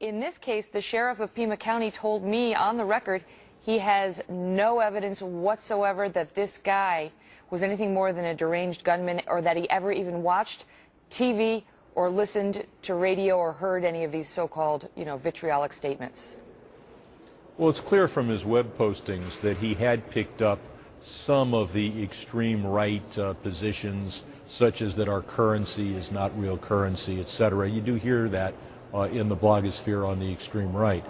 In this case, the sheriff of Pima County told me on the record he has no evidence whatsoever that this guy was anything more than a deranged gunman or that he ever even watched TV or listened to radio or heard any of these so-called, you know, vitriolic statements. Well, it's clear from his web postings that he had picked up some of the extreme right uh, positions, such as that our currency is not real currency, etc. You do hear that Uh, in the blogosphere on the extreme right.